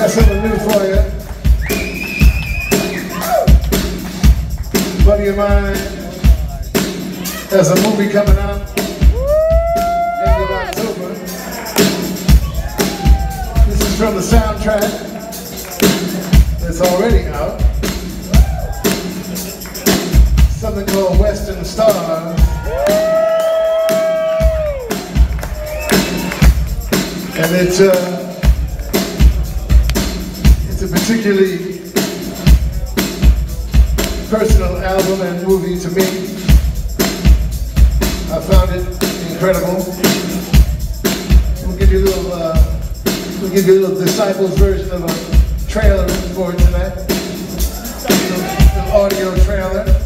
got something new for you. Buddy of mine has a movie coming out end of October. This is from the soundtrack that's already out. Something called Western Stars. And it's uh, it's a particularly personal album and movie to me. I found it incredible. We'll give you a little, uh, we'll give you a little disciples version of a trailer for tonight. Audio trailer.